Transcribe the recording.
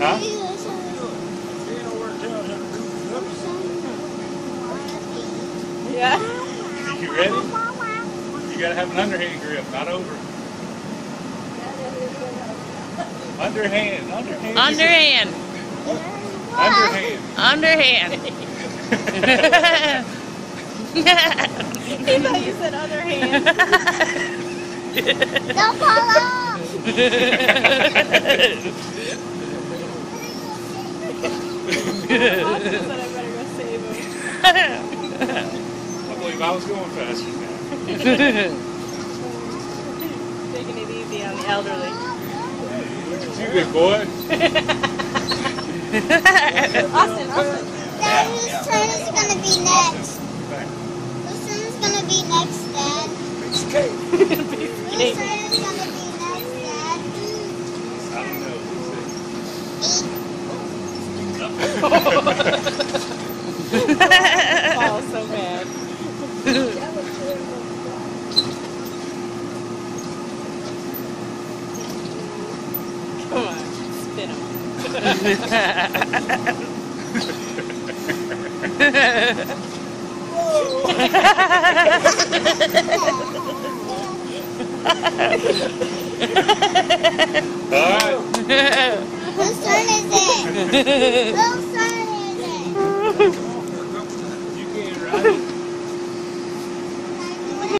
Huh? Yeah. You ready? You gotta have an underhand grip, not over. Underhand, underhand. Underhand. Underhand. Underhand. He thought you said other hand. Don't fall off. I believe I was going faster than Taking it easy on the elderly. that. You good boy. Austin, Austin. Dad, whose turn is gonna be next? Whose turn is gonna be next, Dad? Is gonna be next, Dad? I don't know. Paul's oh, so mad. Come on, spin him. All right. Whose turn is it? Whose